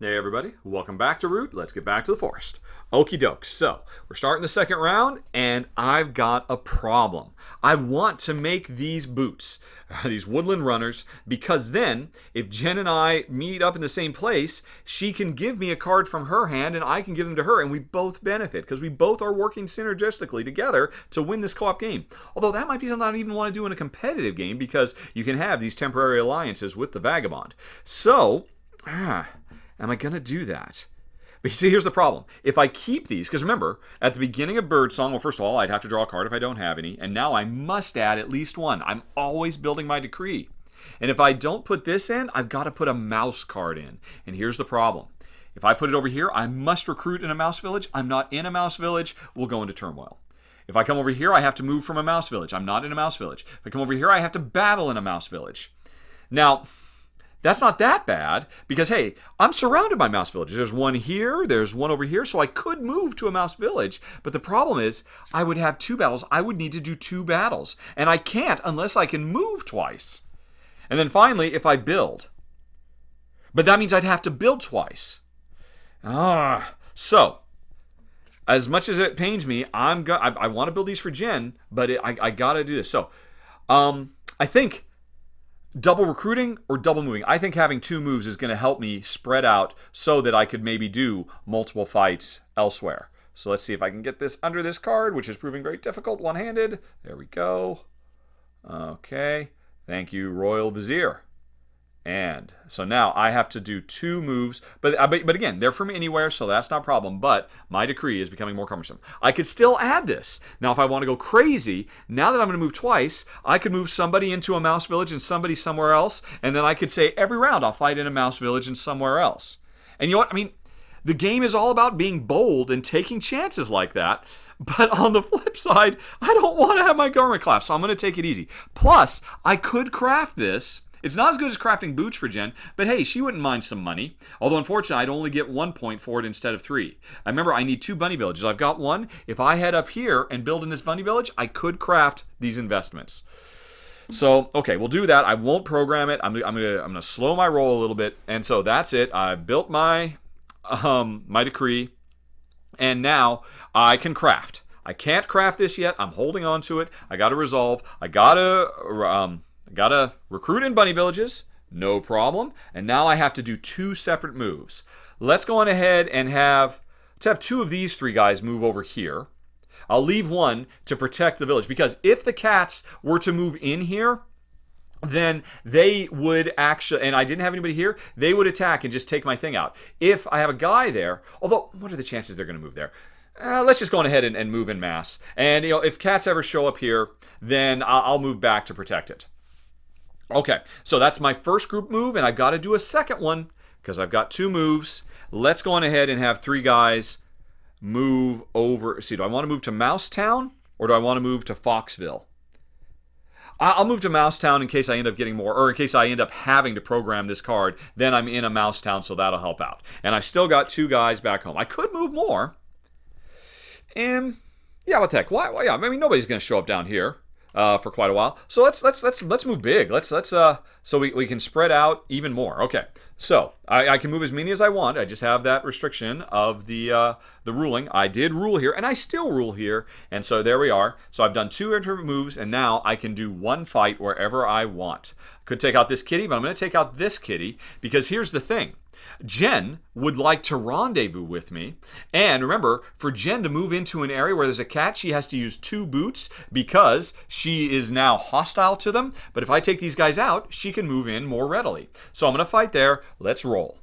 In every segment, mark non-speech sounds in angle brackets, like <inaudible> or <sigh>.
Hey everybody, welcome back to Root. Let's get back to the forest. Okie doke. So, we're starting the second round, and I've got a problem. I want to make these boots, <laughs> these woodland runners, because then, if Jen and I meet up in the same place, she can give me a card from her hand, and I can give them to her, and we both benefit, because we both are working synergistically together to win this co-op game. Although that might be something I don't even want to do in a competitive game, because you can have these temporary alliances with the Vagabond. So, ah, Am I going to do that? But <laughs> see, here's the problem. If I keep these, because remember, at the beginning of Birdsong, well, first of all, I'd have to draw a card if I don't have any, and now I must add at least one. I'm always building my decree. And if I don't put this in, I've got to put a mouse card in. And here's the problem. If I put it over here, I must recruit in a mouse village. I'm not in a mouse village. We'll go into turmoil. If I come over here, I have to move from a mouse village. I'm not in a mouse village. If I come over here, I have to battle in a mouse village. Now, that's not that bad because, hey, I'm surrounded by mouse villages. There's one here, there's one over here, so I could move to a mouse village. But the problem is, I would have two battles. I would need to do two battles. And I can't unless I can move twice. And then finally, if I build. But that means I'd have to build twice. Ah, so as much as it pains me, I'm go- I, I want to build these for Jen, but it, I, I gotta do this. So, um, I think double recruiting or double moving. I think having two moves is going to help me spread out so that I could maybe do multiple fights elsewhere. So let's see if I can get this under this card, which is proving very difficult one-handed. There we go. Okay. Thank you, Royal Vizier. And so now I have to do two moves, but, uh, but but again, they're from anywhere, so that's not a problem. But my decree is becoming more cumbersome. I could still add this. Now, if I want to go crazy, now that I'm going to move twice, I could move somebody into a mouse village and somebody somewhere else, and then I could say every round I'll fight in a mouse village and somewhere else. And you know what? I mean, the game is all about being bold and taking chances like that. <laughs> But on the flip side, I don't want to have my garment collapse, so I'm going to take it easy. Plus, I could craft this it's not as good as crafting boots for Jen, but hey, she wouldn't mind some money. Although, unfortunately, I'd only get one point for it instead of three. I remember I need two bunny villages. I've got one. If I head up here and build in this bunny village, I could craft these investments. So, okay, we'll do that. I won't program it. I'm, I'm gonna I'm gonna slow my roll a little bit. And so that's it. I've built my um, my decree, and now I can craft. I can't craft this yet. I'm holding on to it. I got to resolve. I got to um, I gotta recruit in bunny villages, no problem. And now I have to do two separate moves. Let's go on ahead and have, let's have two of these three guys move over here. I'll leave one to protect the village because if the cats were to move in here, then they would actually, and I didn't have anybody here, they would attack and just take my thing out. If I have a guy there, although, what are the chances they're going to move there? Uh, let's just go on ahead and, and, move in mass. And, you know, if cats ever show up here, then I'll, I'll move back to protect it. Okay, so that's my first group move, and I've got to do a second one because I've got two moves. Let's go on ahead and have three guys move over. See, do I want to move to Mousetown or do I want to move to Foxville? I'll move to Mousetown in case I end up getting more, or in case I end up having to program this card. Then I'm in a Mousetown, so that'll help out. And I still got two guys back home. I could move more. And yeah, what the heck? Why? why yeah, I mean, nobody's going to show up down here uh, for quite a while. So let's let's let's let's move big. Let's let's uh so we, we can spread out even more. Okay. So I, I can move as many as I want. I just have that restriction of the uh, the ruling. I did rule here, and I still rule here. And so there we are. So I've done two intermittent moves, and now I can do one fight wherever I want. Could take out this kitty, but I'm going to take out this kitty because here's the thing. Jen would like to rendezvous with me. And remember, for Jen to move into an area where there's a cat, she has to use two boots because she is now hostile to them. But if I take these guys out, she can move in more readily. So I'm going to fight there. Let's roll.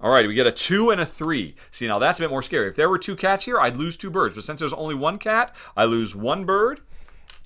All right, we get a two and a three. See, now that's a bit more scary. If there were two cats here, I'd lose two birds. But since there's only one cat, I lose one bird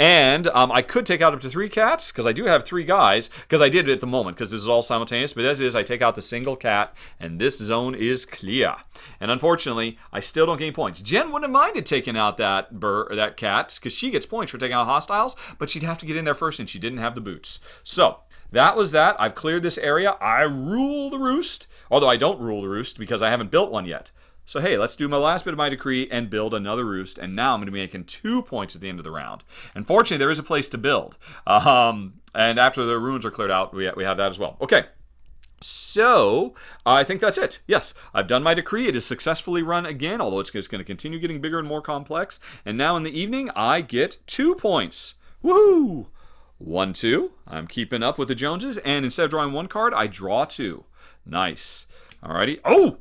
and um, I could take out up to three cats because I do have three guys because I did it at the moment because this is all simultaneous. But as is, I take out the single cat and this zone is clear. And unfortunately, I still don't gain points. Jen wouldn't have minded taking out that bird, that cat because she gets points for taking out hostiles, but she'd have to get in there first and she didn't have the boots. So that was that. I've cleared this area. I rule the roost, although I don't rule the roost because I haven't built one yet. So hey, let's do my last bit of my decree and build another roost. And now I'm going to be making two points at the end of the round. Unfortunately, there is a place to build. Um, and after the ruins are cleared out, we, we have that as well. Okay. So, I think that's it. Yes, I've done my decree. It is successfully run again, although it's just going to continue getting bigger and more complex. And now in the evening, I get two points. Woohoo! One, two. I'm keeping up with the Joneses. And instead of drawing one card, I draw two. Nice. Alrighty. Oh!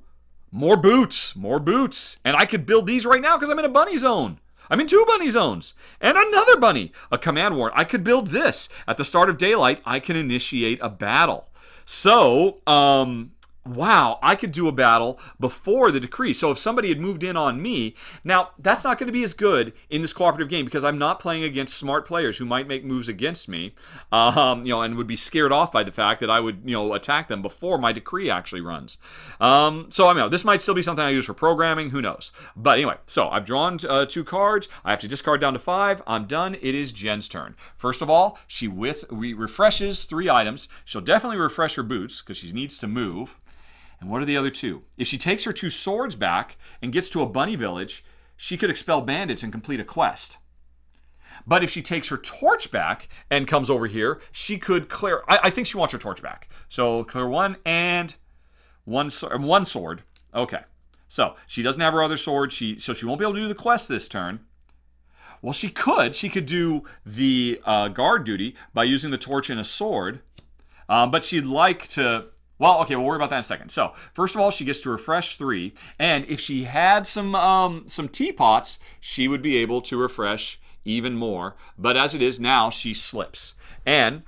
More boots. More boots. And I could build these right now because I'm in a bunny zone. I'm in two bunny zones. And another bunny. A command warren. I could build this. At the start of daylight, I can initiate a battle. So, um, wow, I could do a battle before the decree. So if somebody had moved in on me, now that's not going to be as good in this cooperative game because I'm not playing against smart players who might make moves against me, um, you know, and would be scared off by the fact that I would, you know, attack them before my decree actually runs. Um, so I mean, this might still be something I use for programming. Who knows? But anyway, so I've drawn uh, two cards. I have to discard down to five. I'm done. It is Jen's turn. First of all, she with re refreshes three items. She'll definitely refresh her boots because she needs to move. And what are the other two? If she takes her two swords back and gets to a bunny village, she could expel bandits and complete a quest. But if she takes her torch back and comes over here, she could clear. I, I think she wants her torch back. So clear one and one, one sword. Okay. So she doesn't have her other sword. She so she won't be able to do the quest this turn. Well, she could. She could do the uh, guard duty by using the torch and a sword. Um, but she'd like to well, okay, we'll worry about that in a second. So, first of all, she gets to refresh three, and if she had some um, some teapots, she would be able to refresh even more. But as it is now, she slips, and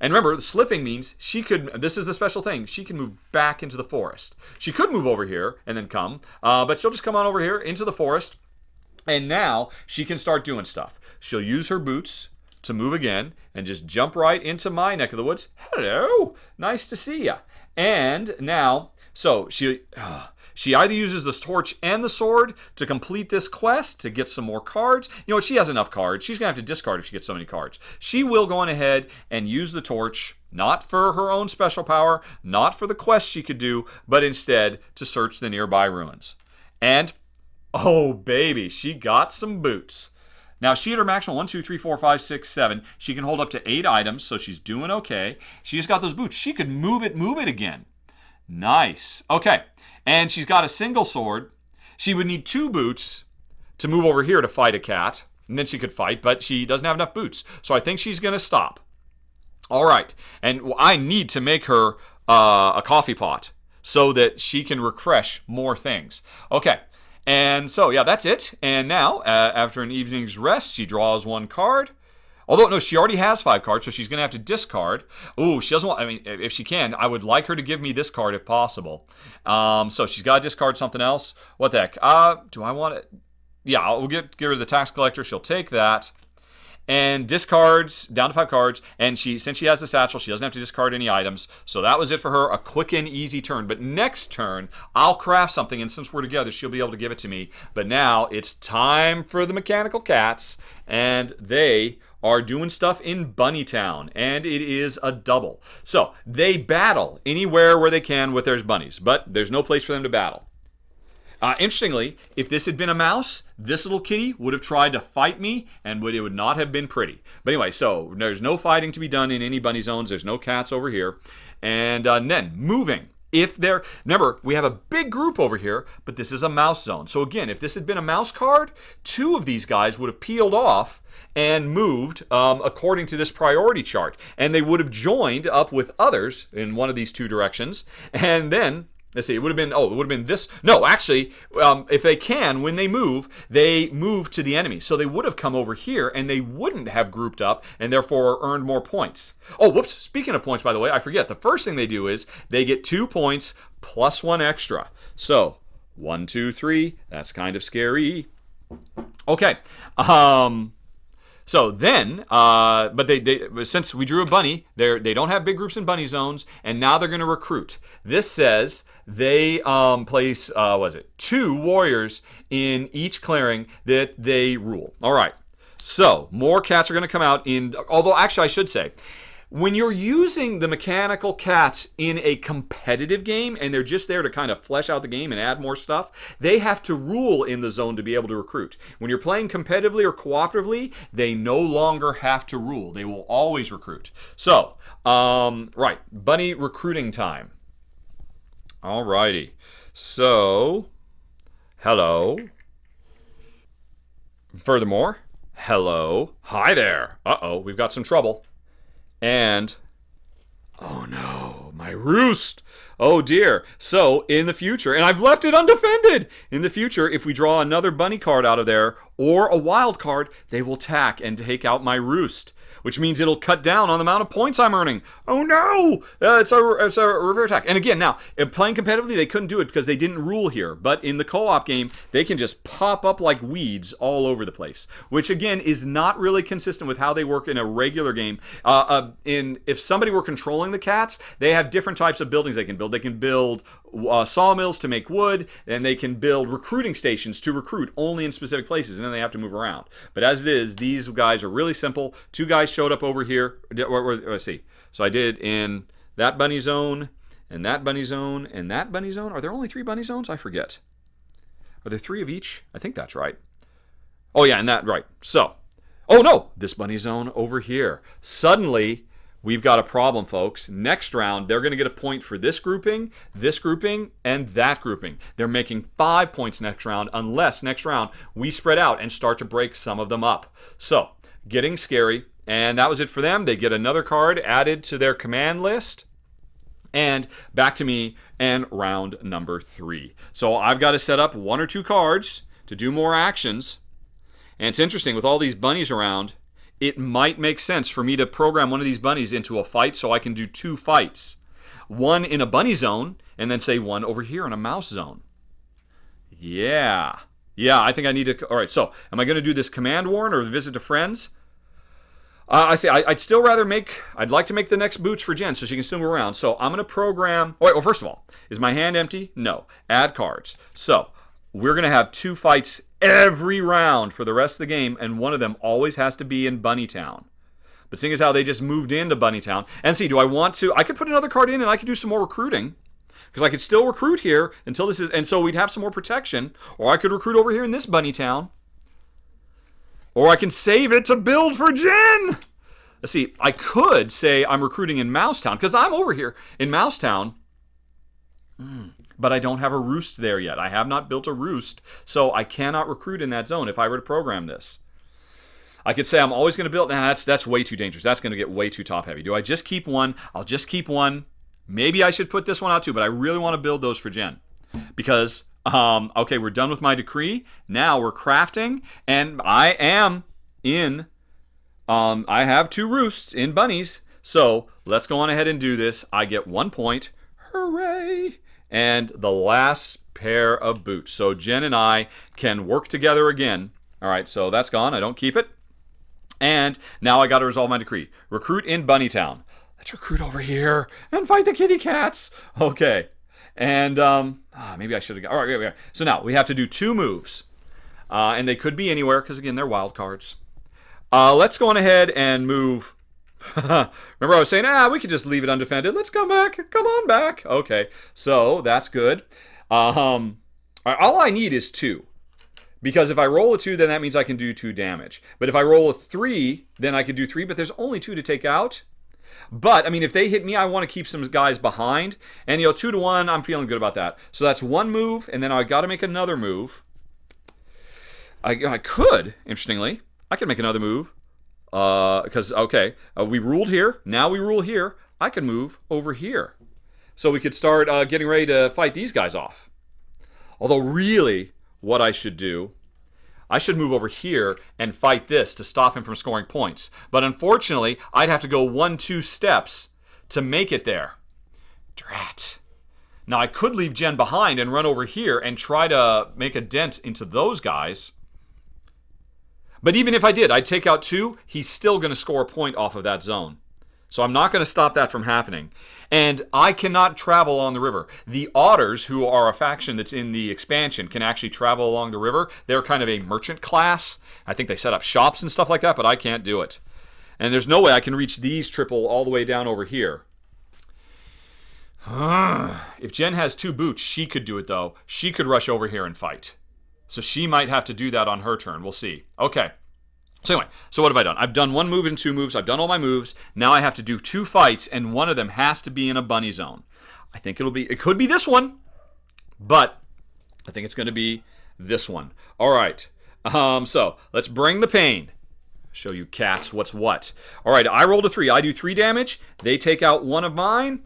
and remember, slipping means she could. This is the special thing. She can move back into the forest. She could move over here and then come, uh, but she'll just come on over here into the forest, and now she can start doing stuff. She'll use her boots to move again and just jump right into my neck of the woods. Hello, nice to see ya. And now, so she. Uh, she either uses the torch and the sword to complete this quest to get some more cards. You know what? She has enough cards. She's going to have to discard if she gets so many cards. She will go on ahead and use the torch, not for her own special power, not for the quest she could do, but instead to search the nearby ruins. And, oh baby, she got some boots. Now, she had her maximum 1, 2, 3, 4, 5, 6, 7. She can hold up to 8 items, so she's doing okay. She's got those boots. She could move it, move it again. Nice. Okay. And she's got a single sword. She would need two boots to move over here to fight a cat. And then she could fight, but she doesn't have enough boots. So I think she's going to stop. All right. And I need to make her uh, a coffee pot so that she can refresh more things. Okay. And so, yeah, that's it. And now, uh, after an evening's rest, she draws one card. Although, no, she already has five cards, so she's going to have to discard. Ooh, she doesn't want, I mean, if she can, I would like her to give me this card if possible. Um, so she's got to discard something else. What the heck? Uh, do I want it? Yeah, I'll get, give her the tax collector. She'll take that and discards down to five cards. And she, since she has the satchel, she doesn't have to discard any items. So that was it for her. A quick and easy turn. But next turn, I'll craft something, and since we're together, she'll be able to give it to me. But now it's time for the mechanical cats, and they are doing stuff in Bunnytown, and it is a double. So they battle anywhere where they can with their bunnies, but there's no place for them to battle. Uh, interestingly, if this had been a mouse, this little kitty would have tried to fight me and would, it would not have been pretty. But anyway, so there's no fighting to be done in any bunny zones. There's no cats over here. And, uh, then moving. If they're, remember, we have a big group over here, but this is a mouse zone. So again, if this had been a mouse card, two of these guys would have peeled off and moved um, according to this priority chart. And they would have joined up with others in one of these two directions. And then Let's see, it would have been, oh, it would have been this. No, actually, um, if they can, when they move, they move to the enemy. So they would have come over here and they wouldn't have grouped up and therefore earned more points. Oh, whoops. Speaking of points, by the way, I forget. The first thing they do is they get two points plus one extra. So one, two, three. That's kind of scary. Okay. Um, so then, uh, but they, they, since we drew a bunny, they they don't have big groups in bunny zones, and now they're going to recruit. This says they um, place, uh, was it two warriors in each clearing that they rule. All right. So more cats are going to come out in. Although actually, I should say when you're using the mechanical cats in a competitive game and they're just there to kind of flesh out the game and add more stuff, they have to rule in the zone to be able to recruit. When you're playing competitively or cooperatively, they no longer have to rule. They will always recruit. So, um, right, bunny recruiting time. Alrighty. So, hello. Furthermore, hello. Hi there. Uh-oh, we've got some trouble. And, oh no, my roost. Oh dear. So, in the future, and I've left it undefended. In the future, if we draw another bunny card out of there or a wild card, they will tack and take out my roost which means it'll cut down on the amount of points I'm earning. Oh no! Uh, it's, a, it's a river attack. And again, now, playing competitively, they couldn't do it because they didn't rule here. But in the co-op game, they can just pop up like weeds all over the place, which again is not really consistent with how they work in a regular game. Uh, uh, in If somebody were controlling the cats, they have different types of buildings they can build. They can build uh, sawmills to make wood, and they can build recruiting stations to recruit only in specific places, and then they have to move around. But as it is, these guys are really simple. Two guys showed up over here. Let's see. So I did in that bunny zone, and that bunny zone, and that bunny zone. Are there only three bunny zones? I forget. Are there three of each? I think that's right. Oh yeah, and that right. So, oh no, this bunny zone over here. Suddenly, we've got a problem, folks. Next round, they're going to get a point for this grouping, this grouping, and that grouping. They're making five points next round, unless next round we spread out and start to break some of them up. So, getting scary. And that was it for them. They get another card added to their command list. And back to me and round number three. So I've got to set up one or two cards to do more actions. And it's interesting, with all these bunnies around, it might make sense for me to program one of these bunnies into a fight so I can do two fights. One in a bunny zone, and then say one over here in a mouse zone. Yeah. Yeah, I think I need to. All right, so am I going to do this command warren or visit to friends? Uh, I say I, would still rather make. I'd like to make the next boots for Jen so she can still move around. So I'm going to program. Oh, wait, well, first of all, is my hand empty? No. Add cards. So we're going to have two fights every round for the rest of the game, and one of them always has to be in Bunnytown. But seeing as how they just moved into Bunnytown, and see, do I want to? I could put another card in, and I could do some more recruiting because I could still recruit here until this is, and so we'd have some more protection. Or I could recruit over here in this Bunnytown, or I can save it to build for Jen. Let's see, I could say I'm recruiting in Mousetown because I'm over here in Mousetown. Mm but I don't have a roost there yet. I have not built a roost, so I cannot recruit in that zone if I were to program this. I could say I'm always going to build. Nah, that's that's way too dangerous. That's going to get way too top heavy. Do I just keep one? I'll just keep one. Maybe I should put this one out too, but I really want to build those for Jen because um, okay, we're done with my decree. Now we're crafting, and I am in. Um, I have two roosts in bunnies, so let's go on ahead and do this. I get one point. Hooray! And the last pair of boots. So Jen and I can work together again. All right, so that's gone. I don't keep it. And now I got to resolve my decree. Recruit in Bunnytown. Let's recruit over here and fight the kitty cats. Okay. And um, ah, maybe I should have. All right, yeah, yeah. So now we have to do two moves. Uh, and they could be anywhere because, again, they're wild cards. Uh, let's go on ahead and move <laughs> Remember I was saying, ah, we could just leave it undefended. Let's come back. Come on back. Okay, so that's good. Um, all I need is two. Because if I roll a two, then that means I can do two damage. But if I roll a three, then I can do three, but there's only two to take out. But, I mean, if they hit me, I want to keep some guys behind. And, you know, two to one, I'm feeling good about that. So that's one move, and then I got to make another move. I, I could, interestingly, I could make another move because, uh, okay, uh, we ruled here. Now we rule here. I can move over here. So we could start uh, getting ready to fight these guys off. Although really, what I should do, I should move over here and fight this to stop him from scoring points. But unfortunately, I'd have to go one, two steps to make it there. Drat. Now I could leave Jen behind and run over here and try to make a dent into those guys. But even if I did, I'd take out two, he's still going to score a point off of that zone. So I'm not going to stop that from happening. And I cannot travel on the river. The otters, who are a faction that's in the expansion, can actually travel along the river. They're kind of a merchant class. I think they set up shops and stuff like that, but I can't do it. And there's no way I can reach these triple all the way down over here. <sighs> if Jen has two boots, she could do it though. She could rush over here and fight. So she might have to do that on her turn. We'll see. Okay. So anyway, so what have I done? I've done one move and two moves. I've done all my moves. Now I have to do two fights, and one of them has to be in a bunny zone. I think it'll be, it could be this one, but I think it's going to be this one. All right. Um, so let's bring the pain. Show you cats what's what. All right, I rolled a three. I do three damage. They take out one of mine.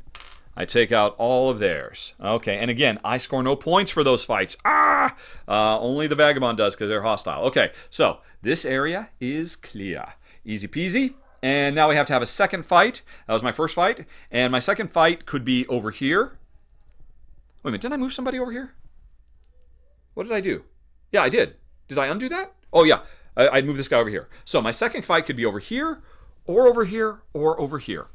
I take out all of theirs. Okay, and again, I score no points for those fights. Ah! Uh, only the Vagabond does because they're hostile. Okay, so this area is clear. Easy peasy. And now we have to have a second fight. That was my first fight. And my second fight could be over here. Wait a minute, didn't I move somebody over here? What did I do? Yeah, I did. Did I undo that? Oh, yeah. I, I'd move this guy over here. So my second fight could be over here, or over here, or over here.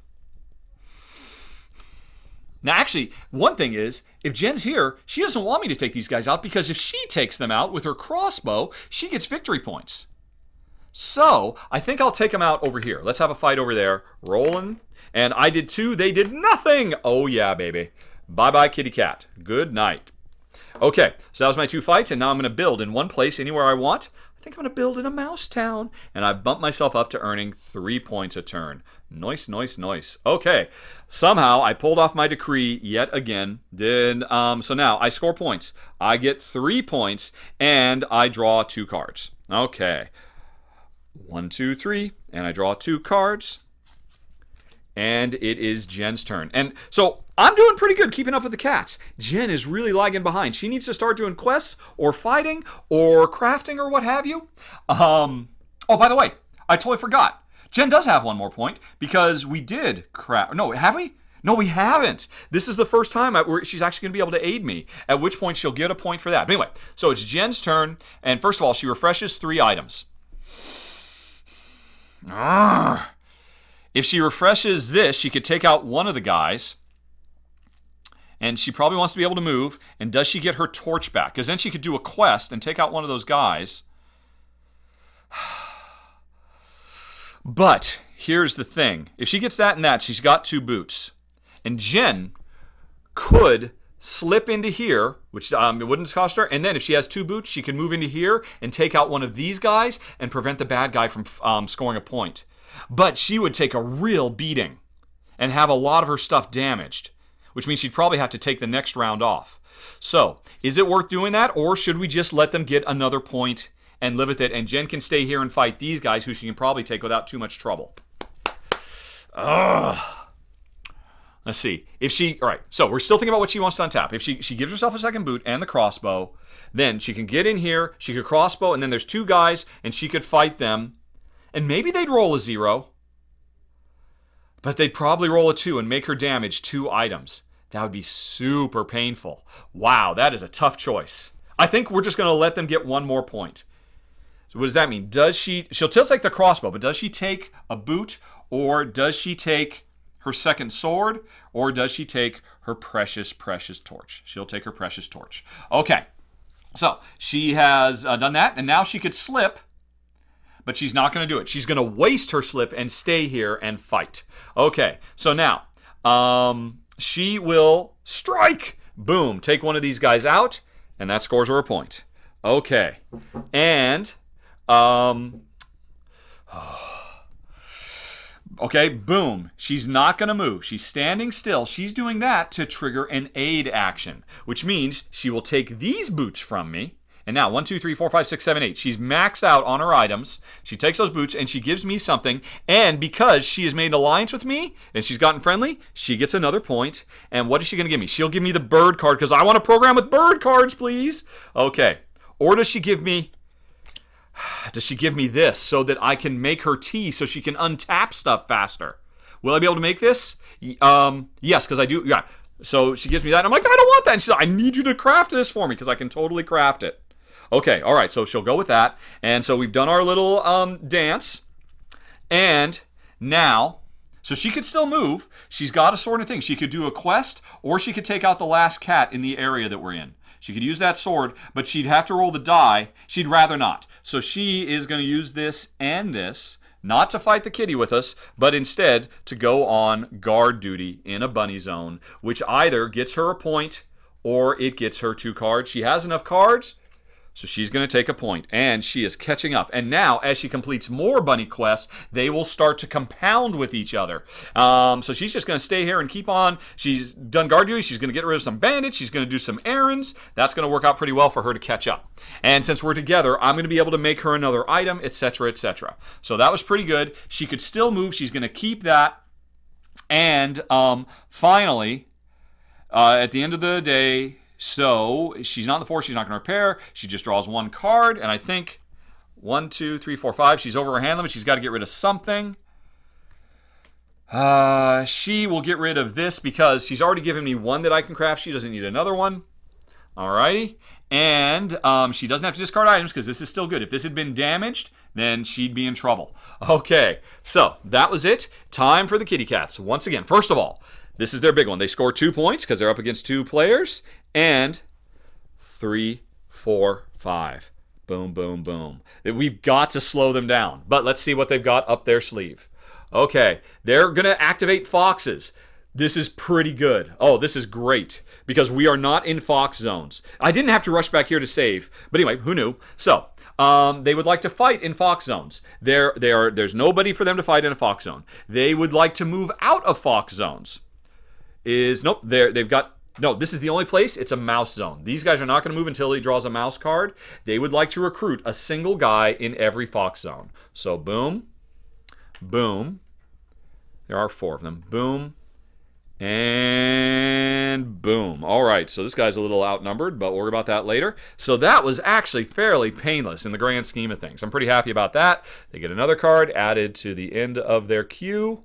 Now, actually, one thing is, if Jen's here, she doesn't want me to take these guys out because if she takes them out with her crossbow, she gets victory points. So, I think I'll take them out over here. Let's have a fight over there. Rolling. And I did two. They did nothing. Oh, yeah, baby. Bye-bye, kitty cat. Good night. Okay, so that was my two fights, and now I'm going to build in one place anywhere I want. Think I'm going to build in a mouse town. And I bumped myself up to earning three points a turn. Nice, nice, nice. Okay, somehow I pulled off my decree yet again. Then, um, So now I score points. I get three points, and I draw two cards. Okay, one, two, three, and I draw two cards and it is Jen's turn. And so I'm doing pretty good keeping up with the cats. Jen is really lagging behind. She needs to start doing quests or fighting or crafting or what have you. Um, oh, by the way, I totally forgot. Jen does have one more point because we did craft. No, have we? No, we haven't. This is the first time I, she's actually going to be able to aid me, at which point she'll get a point for that. But anyway, so it's Jen's turn, and first of all, she refreshes three items. Arrgh. If she refreshes this, she could take out one of the guys. And she probably wants to be able to move. And does she get her torch back? Because then she could do a quest and take out one of those guys. <sighs> But here's the thing. If she gets that and that, she's got two boots. And Jen could slip into here, which um, it wouldn't cost her. And then if she has two boots, she can move into here and take out one of these guys and prevent the bad guy from um, scoring a point. But she would take a real beating and have a lot of her stuff damaged, which means she'd probably have to take the next round off. So, is it worth doing that, or should we just let them get another point and live with it? And Jen can stay here and fight these guys who she can probably take without too much trouble. Ugh. Let's see. If she, all right, so we're still thinking about what she wants to untap. If she, she gives herself a second boot and the crossbow, then she can get in here, she could crossbow, and then there's two guys, and she could fight them and maybe they'd roll a zero, but they'd probably roll a two and make her damage two items. That would be super painful. Wow, that is a tough choice. I think we're just going to let them get one more point. So what does that mean? Does she, she'll still take the crossbow, but does she take a boot or does she take her second sword or does she take her precious, precious torch? She'll take her precious torch. Okay, so she has uh, done that and now she could slip but she's not going to do it. She's going to waste her slip and stay here and fight. Okay, so now um, she will strike. Boom, take one of these guys out, and that scores her a point. Okay, and um, <sighs> okay, boom. She's not going to move. She's standing still. She's doing that to trigger an aid action, which means she will take these boots from me and now, one, two, three, four, five, six, seven, eight. She's maxed out on her items. She takes those boots and she gives me something. And because she has made an alliance with me and she's gotten friendly, she gets another point. And what is she going to give me? She'll give me the bird card because I want to program with bird cards, please. Okay. Or does she give me <sighs> does she give me this so that I can make her tea so she can untap stuff faster? Will I be able to make this? Um, yes, because I do. Yeah. So she gives me that. I'm like, I don't want that. And she's like, I need you to craft this for me because I can totally craft it. Okay, all right, so she'll go with that. And so we've done our little um, dance. And now, so she could still move. She's got a sword and thing. She could do a quest, or she could take out the last cat in the area that we're in. She could use that sword, but she'd have to roll the die. She'd rather not. So she is going to use this and this, not to fight the kitty with us, but instead to go on guard duty in a bunny zone, which either gets her a point or it gets her two cards. She has enough cards So she's going to take a point, and she is catching up. And now, as she completes more bunny quests, they will start to compound with each other. Um, so she's just going to stay here and keep on. She's done guard duty. She's going to get rid of some bandits. She's going to do some errands. That's going to work out pretty well for her to catch up. And since we're together, I'm going to be able to make her another item, etc., etc. So that was pretty good. She could still move. She's going to keep that. And um, finally, uh, at the end of the day, so she's not in the force. She's not going to repair. She just draws one card. And I think one, two, three, four, five. She's over her hand limit. She's got to get rid of something. Uh, she will get rid of this because she's already given me one that I can craft. She doesn't need another one. Alrighty. And um, she doesn't have to discard items because this is still good. If this had been damaged, then she'd be in trouble. Okay, so that was it. Time for the kitty cats. Once again, first of all, this is their big one. They score two points because they're up against two players. And three, four, five. Boom, boom, boom. We've got to slow them down. But let's see what they've got up their sleeve. Okay, they're going to activate foxes. This is pretty good. Oh, this is great because we are not in fox zones. I didn't have to rush back here to save, but anyway, who knew? So, um, they would like to fight in fox zones. There, there, are. there's nobody for them to fight in a fox zone. They would like to move out of fox zones is nope. They're, they've got no, this is the only place. It's a mouse zone. These guys are not going to move until he draws a mouse card. They would like to recruit a single guy in every fox zone. So boom, boom. There are four of them. Boom, and boom. All right, so this guy's a little outnumbered, but we'll worry about that later. So that was actually fairly painless in the grand scheme of things. I'm pretty happy about that. They get another card added to the end of their queue.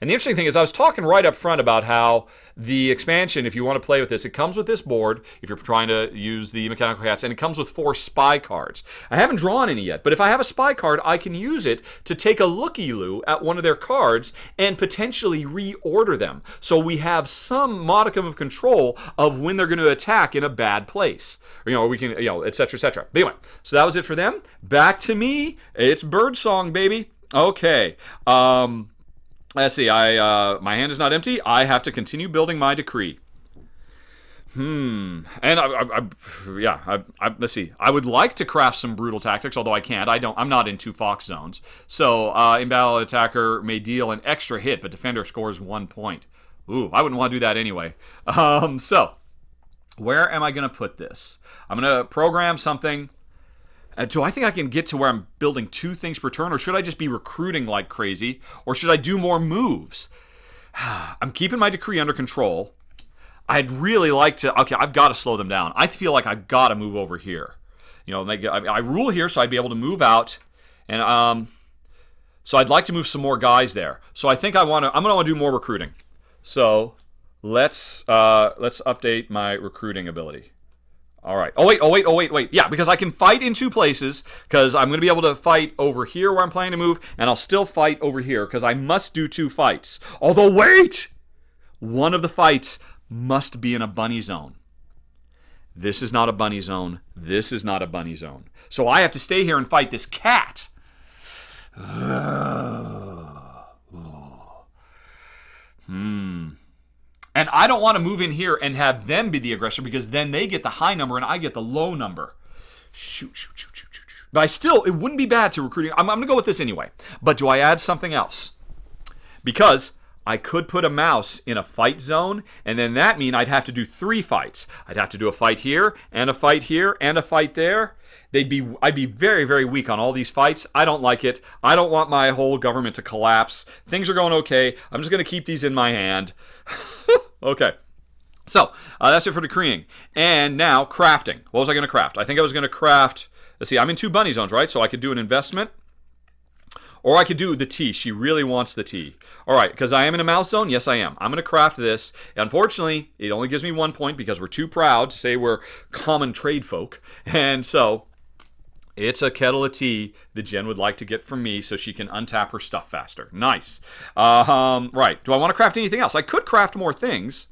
And the interesting thing is I was talking right up front about how the expansion, if you want to play with this, it comes with this board if you're trying to use the mechanical cats, and it comes with four spy cards. I haven't drawn any yet, but if I have a spy card, I can use it to take a looky-loo at one of their cards and potentially reorder them. So we have some modicum of control of when they're going to attack in a bad place. Or, you know, we can, you know, etc., etc. But anyway, so that was it for them. Back to me. It's birdsong, baby. Okay. Um, Let's see. I uh, my hand is not empty. I have to continue building my decree. Hmm. And I, I, I yeah. I, let's see. I would like to craft some brutal tactics, although I can't. I don't. I'm not in two fox zones. So uh, in battle, attacker may deal an extra hit, but defender scores one point. Ooh, I wouldn't want to do that anyway. <laughs> Um, so where am I going to put this? I'm going to program something uh, do I think I can get to where I'm building two things per turn, or should I just be recruiting like crazy, or should I do more moves? <sighs> I'm keeping my decree under control. I'd really like to. Okay, I've got to slow them down. I feel like I've got to move over here. You know, I, I rule here, so I'd be able to move out, and um, so I'd like to move some more guys there. So I think I want to. I'm gonna want to do more recruiting. So let's uh, let's update my recruiting ability. All right. Oh, wait, oh, wait, oh, wait, wait. Yeah, because I can fight in two places because I'm going to be able to fight over here where I'm planning to move, and I'll still fight over here because I must do two fights. Although, wait! One of the fights must be in a bunny zone. This is not a bunny zone. This is not a bunny zone. So I have to stay here and fight this cat. <sighs> hmm. And I don't want to move in here and have them be the aggressor because then they get the high number and I get the low number. Shoot, shoot, shoot, shoot, shoot. Shoot. But I still, it wouldn't be bad to recruiting. I'm, I'm going to go with this anyway. But do I add something else? Because I could put a mouse in a fight zone, and then that mean I'd have to do three fights. I'd have to do a fight here, and a fight here, and a fight there. They'd be I'd be very, very weak on all these fights. I don't like it. I don't want my whole government to collapse. Things are going okay. I'm just gonna keep these in my hand. <laughs> okay. So uh, that's it for decreeing. And now crafting. What was I going to craft? I think I was going to craft. Let's see. I'm in two bunny zones, right? So I could do an investment. Or I could do the tea. She really wants the tea. All right, because I am in a mouse zone? Yes, I am. I'm going to craft this. Unfortunately, it only gives me one point because we're too proud to say we're common trade folk. And so it's a kettle of tea that Jen would like to get from me so she can untap her stuff faster. Nice. Um, right. Do I want to craft anything else? I could craft more things.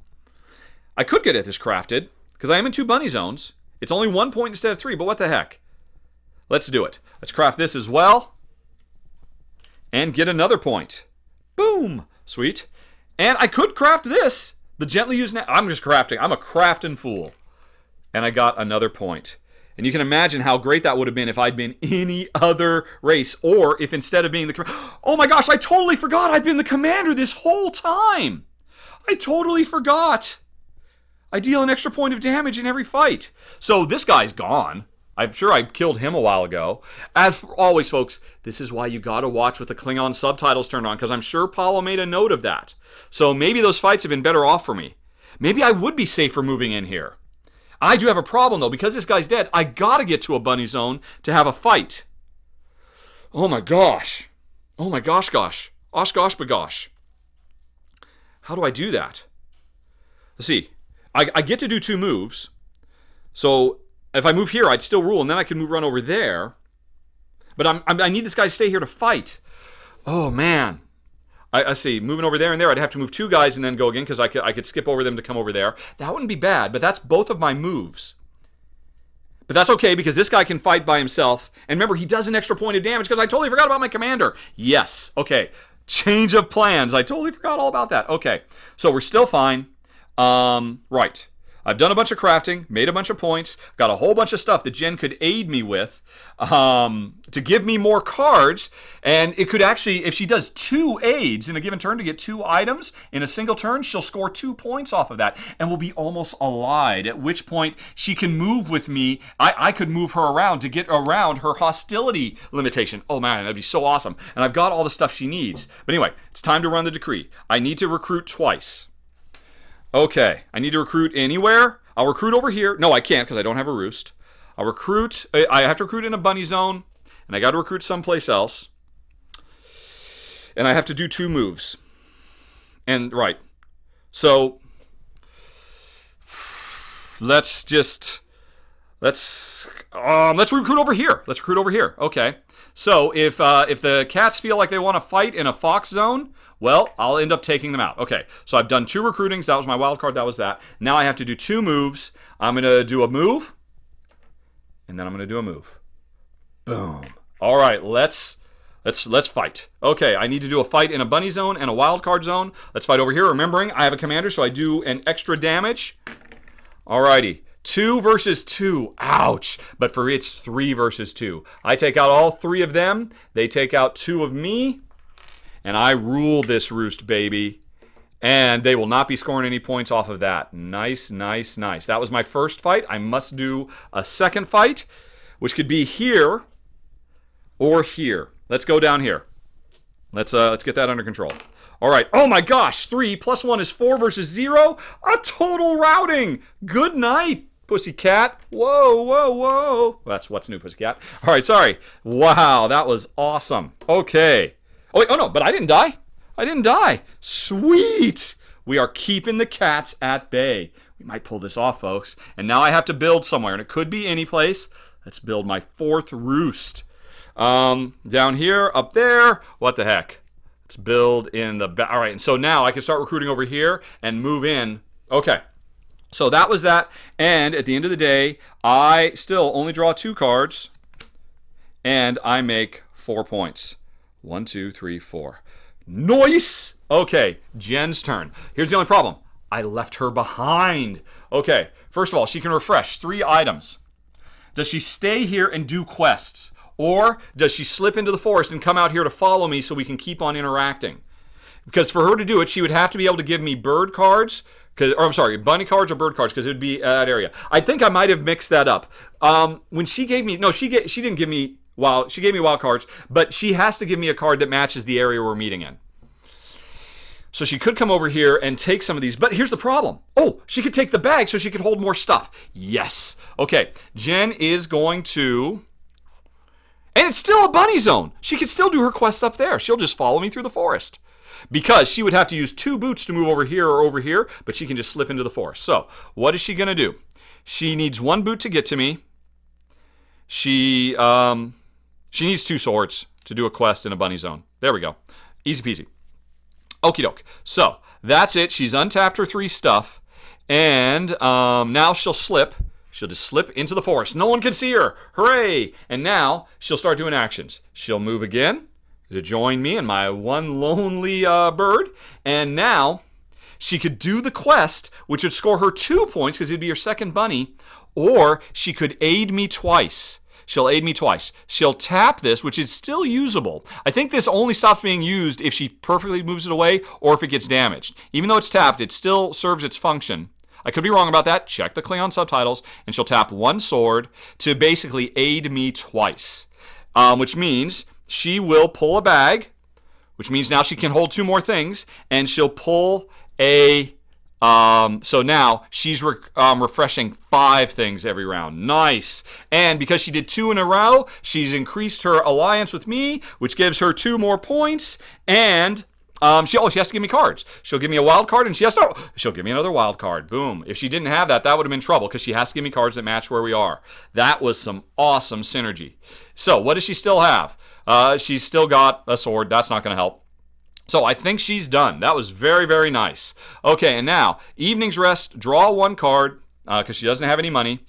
I could get this crafted because I am in two bunny zones. It's only one point instead of three, but what the heck? Let's do it. Let's craft this as well and get another point. Boom. Sweet. And I could craft this. The gently used. I'm just crafting. I'm a crafting fool. And I got another point. And you can imagine how great that would have been if I'd been any other race, or if instead of being the. <gasps> Oh my gosh, I totally forgot I've been the commander this whole time! I totally forgot! I deal an extra point of damage in every fight. So this guy's gone. I'm sure I killed him a while ago. As always, folks, this is why you gotta watch with the Klingon subtitles turned on, because I'm sure Paulo made a note of that. So maybe those fights have been better off for me. Maybe I would be safer moving in here. I do have a problem though, because this guy's dead, I gotta get to a bunny zone to have a fight. Oh my gosh. Oh my gosh gosh. Osh gosh bagosh. How do I do that? Let's see. I, I get to do two moves. So if I move here, I'd still rule, and then I can move run over there. But I'm, I'm, i need this guy to stay here to fight. Oh, man. I, I, see. Moving over there and there, I'd have to move two guys and then go again because I could, I could skip over them to come over there. That wouldn't be bad, but that's both of my moves. But that's okay because this guy can fight by himself. And remember, he does an extra point of damage because I totally forgot about my commander. Yes. Okay. Change of plans. I totally forgot all about that. Okay. So we're still fine. Um, right. I've done a bunch of crafting, made a bunch of points, got a whole bunch of stuff that Jen could aid me with um, to give me more cards. And it could actually, if she does two aids in a given turn to get two items in a single turn, she'll score two points off of that and will be almost allied. At which point she can move with me. I, I could move her around to get around her hostility limitation. Oh man, that'd be so awesome. And I've got all the stuff she needs. But anyway, it's time to run the decree. I need to recruit twice. Okay, I need to recruit anywhere. I'll recruit over here. No, I can't because I don't have a roost. I'll recruit. I have to recruit in a bunny zone, and I got to recruit someplace else. And I have to do two moves. And right, so let's just let's um, let's recruit over here. Let's recruit over here. Okay. So if uh, if the cats feel like they want to fight in a fox zone, well, I'll end up taking them out. Okay, so I've done two recruitings. That was my wild card. That was that. Now I have to do two moves. I'm going to do a move, and then I'm going to do a move. Boom. All right, let's let's let's fight. Okay, I need to do a fight in a bunny zone and a wild card zone. Let's fight over here. Remembering, I have a commander, so I do an extra damage. All righty. Two versus two. Ouch. But for it's three versus two. I take out all three of them. They take out two of me and I rule this roost, baby. And they will not be scoring any points off of that. Nice, nice, nice. That was my first fight. I must do a second fight, which could be here or here. Let's go down here. Let's uh, let's get that under control. All right. Oh my gosh, three plus one is four versus zero. A total routing. Good night, pussycat. Whoa, whoa, whoa. That's what's new, pussycat. All right, sorry. Wow, that was awesome. Okay. Oh, wait, oh no, but I didn't die. I didn't die. Sweet. We are keeping the cats at bay. We might pull this off, folks. And now I have to build somewhere, and it could be any place. Let's build my fourth roost. Um, down here, up there, what the heck? Let's build in the back. All right, and so now I can start recruiting over here and move in. Okay, so that was that. And at the end of the day, I still only draw two cards, and I make four points. One, two, three, four. Noise! Okay, Jen's turn. Here's the only problem. I left her behind. Okay, first of all, she can refresh three items. Does she stay here and do quests? Or does she slip into the forest and come out here to follow me so we can keep on interacting? Because for her to do it, she would have to be able to give me bird cards, or I'm sorry, bunny cards or bird cards, because it would be that area. I think I might have mixed that up. Um, when she gave me, no, she get, she didn't give me while she gave me wild cards, but she has to give me a card that matches the area we're meeting in. So she could come over here and take some of these, but here's the problem. Oh, she could take the bag so she could hold more stuff. Yes. Okay, Jen is going to... And it's still a bunny zone. She could still do her quests up there. She'll just follow me through the forest. Because she would have to use two boots to move over here or over here, but she can just slip into the forest. So, what is she going to do? She needs one boot to get to me. She, um, she needs two swords to do a quest in a bunny zone. There we go. Easy peasy. Okie doke. So that's it. She's untapped her three stuff. And um, now she'll slip. She'll just slip into the forest. No one can see her. Hooray! And now she'll start doing actions. She'll move again to join me and my one lonely uh, bird. And now she could do the quest, which would score her two points because it'd be her second bunny. or she could aid me twice. She'll aid me twice. She'll tap this, which is still usable. I think this only stops being used if she perfectly moves it away or if it gets damaged. Even though it's tapped, it still serves its function. I could be wrong about that. Check the Klingon subtitles, and she'll tap one sword to basically aid me twice, um, which means she will pull a bag, which means now she can hold two more things, and she'll pull a um, so now she's re um, refreshing five things every round. Nice. And because she did two in a row, she's increased her alliance with me, which gives her two more points. And um, she, oh, she has to give me cards. She'll give me a wild card, and she has to. She'll give me another wild card. Boom. If she didn't have that, that would have been trouble because she has to give me cards that match where we are. That was some awesome synergy. So what does she still have? Uh, she's still got a sword. That's not going to help. So I think she's done. That was very, very nice. Okay, and now, evening's rest, draw one card, because uh, she doesn't have any money.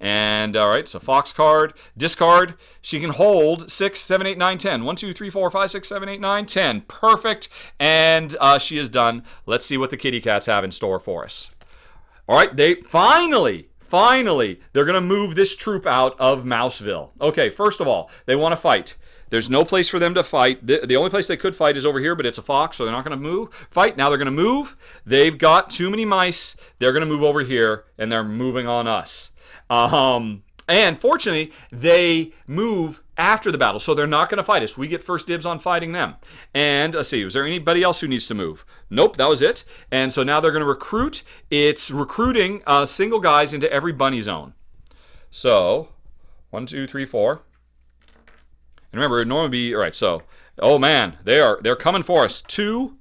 And all right, so Fox card, discard. She can hold 6, 7, 8, 9, 10. 1, 2, 3, 4, 5, 6, 7, 8, 9, 10. Perfect. And uh, she is done. Let's see what the kitty cats have in store for us. All right, they finally, finally, they're going to move this troop out of Mouseville. Okay, first of all, they want to fight. There's no place for them to fight. The, the only place they could fight is over here, but it's a fox, so they're not going to move. Fight. Now they're going to move. They've got too many mice. They're going to move over here, and they're moving on us. Um, and fortunately, they move after the battle, so they're not going to fight us. We get first dibs on fighting them. And let's see, was there anybody else who needs to move? Nope, that was it. And so now they're going to recruit. It's recruiting uh, single guys into every bunny zone. So, one, two, three, four. And remember, it normally be all right. So, oh man, they are they're coming for us. Two,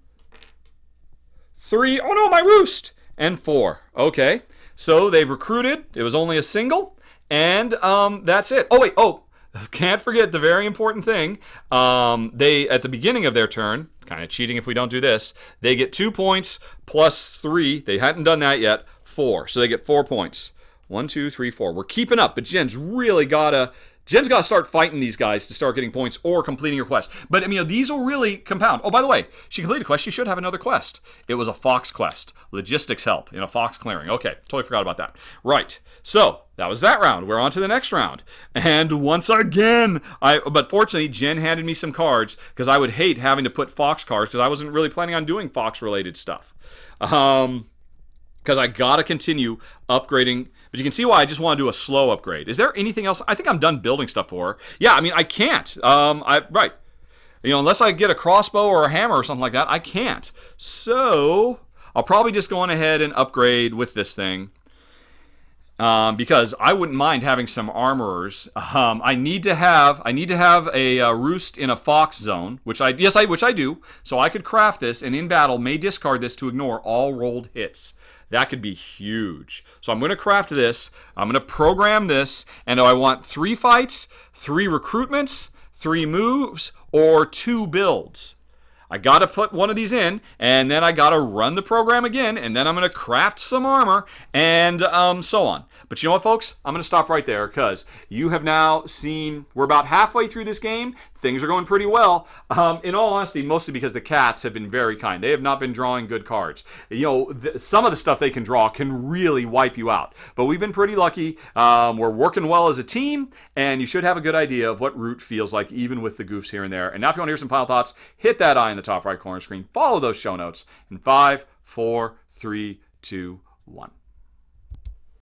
three. Oh no, my roost. And four. Okay. So they've recruited. It was only a single, and um, that's it. Oh wait. Oh, <laughs> can't forget the very important thing. Um, they at the beginning of their turn, kind of cheating if we don't do this. They get two points plus three. They hadn't done that yet. Four. So they get four points. One, two, three, four. We're keeping up, but Jen's really gotta Jen's got to start fighting these guys to start getting points or completing your quest. But I mean, these will really compound. Oh, by the way, she completed a quest. She should have another quest. It was a Fox quest, logistics help in a Fox clearing. Okay, totally forgot about that. Right. So that was that round. We're on to the next round. And once again, I but fortunately, Jen handed me some cards because I would hate having to put Fox cards because I wasn't really planning on doing Fox related stuff. Um, because I got to continue upgrading. But you can see why I just want to do a slow upgrade. Is there anything else? I think I'm done building stuff for her. Yeah, I mean, I can't. Um, I Right. You know, unless I get a crossbow or a hammer or something like that, I can't. So I'll probably just go on ahead and upgrade with this thing. Um, because I wouldn't mind having some armorers. Um, I need to have I need to have a, a, roost in a fox zone, which I yes I which I do. So I could craft this and in battle may discard this to ignore all rolled hits. That could be huge. So I'm going to craft this. I'm going to program this. And I want three fights, three recruitments, three moves, or two builds? I got to put one of these in, and then I got to run the program again, and then I'm going to craft some armor, and um, so on. But you know what, folks? I'm going to stop right there because you have now seen we're about halfway through this game. Things are going pretty well. Um, in all honesty, mostly because the cats have been very kind. They have not been drawing good cards. You know, th- some of the stuff they can draw can really wipe you out. But we've been pretty lucky. Um, we're working well as a team, and you should have a good idea of what Root feels like, even with the goofs here and there. And now, if you want to hear some final thoughts, hit that eye in the top right corner screen. Follow those show notes in five, four, three, two, one.